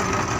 बड़े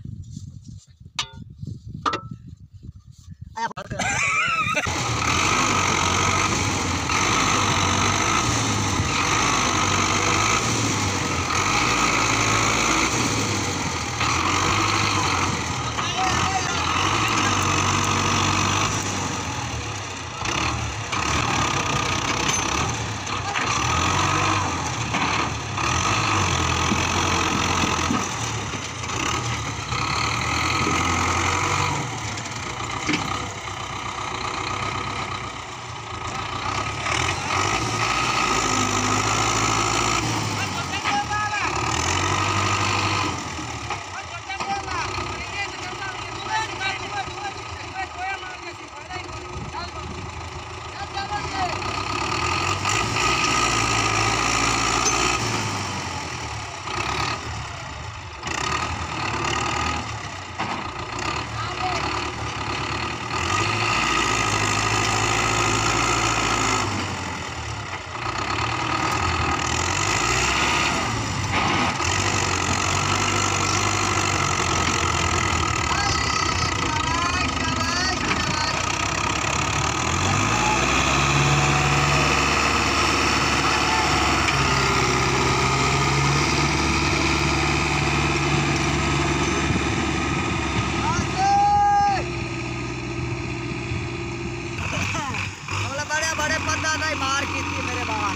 बड़े पद्धा मार की मेरे बाहर।